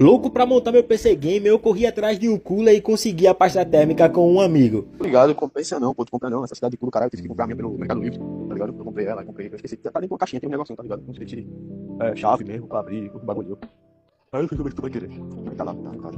Louco pra montar meu PC Game, eu corri atrás de um cooler e consegui a pasta térmica com um amigo. Obrigado, compensa não, pô, tu compra não. Essa cidade de culo, caralho, eu tive que comprar minha pelo Mercado Livre, tá ligado? Eu comprei ela, comprei, eu esqueci. Tá dentro de uma caixinha, tem um negocinho, tá ligado? Não sei se é chave mesmo, pra abrir, bagulho.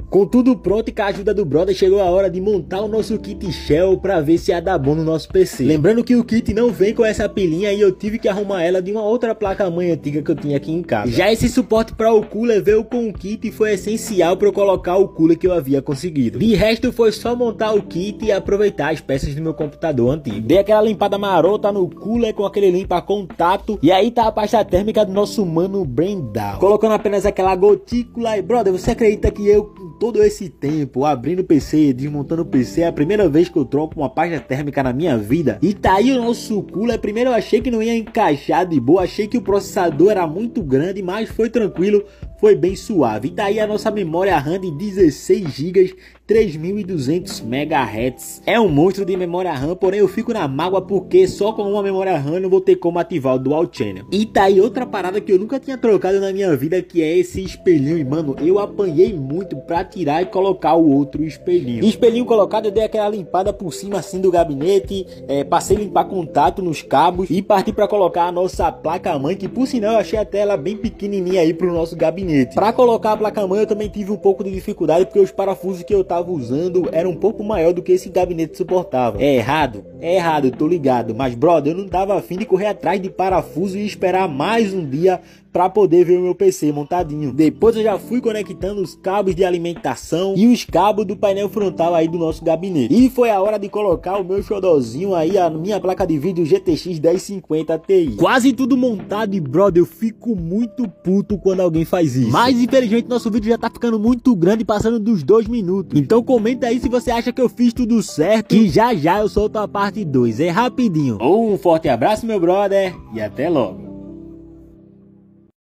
Com tudo pronto e com a ajuda do brother, chegou a hora de montar o nosso kit Shell pra ver se ia dar bom no nosso PC. Lembrando que o kit não vem com essa pilinha e eu tive que arrumar ela de uma outra placa-mãe antiga que eu tinha aqui em casa. Já esse suporte para o cooler veio com o kit e foi essencial para eu colocar o cooler que eu havia conseguido. De resto foi só montar o kit e aproveitar as peças do meu computador antigo. Dei aquela limpada marota no cooler com aquele limpa contato e aí tá a pasta térmica do nosso mano Brendal. Colocando apenas aquela gotícula e brother, você acredita que eu, todo esse tempo, abrindo PC, desmontando PC, é a primeira vez que eu troco uma página térmica na minha vida? E tá aí o nosso cooler. Primeiro eu achei que não ia encaixar de boa, achei que o processador era muito grande, mas foi tranquilo, foi bem suave. E tá aí a nossa memória RAM de 16 GB 3200 MHz. É um monstro de memória RAM, porém eu fico na mágoa porque só com uma memória RAM não vou ter como ativar o Dual Channel. E tá aí outra parada que eu nunca tinha trocado na minha vida, que é esse espelhinho. E mano, eu apanhei muito pra tirar e colocar o outro espelhinho. espelhinho colocado, eu dei aquela limpada por cima assim do gabinete, é, passei a limpar contato nos cabos e parti pra colocar a nossa placa-mãe, que por sinal eu achei até ela bem pequenininha aí pro nosso gabinete. Pra colocar a placa-mãe eu também tive um pouco de dificuldade porque os parafusos que eu tava usando era um pouco maior do que esse gabinete suportava. É errado? É errado, tô ligado. Mas, brother, eu não tava afim de correr atrás de parafuso e esperar mais um dia para poder ver o meu PC montadinho. Depois eu já fui conectando os cabos de alimentação e os cabos do painel frontal aí do nosso gabinete. E foi a hora de colocar o meu xodozinho aí, a minha placa de vídeo GTX 1050 Ti. Quase tudo montado e brother, eu fico muito puto quando alguém faz isso. Mas infelizmente nosso vídeo já tá ficando muito grande, passando dos dois minutos. Então comenta aí se você acha que eu fiz tudo certo, que já já eu solto a parte 2. É rapidinho. Um forte abraço meu brother e até logo.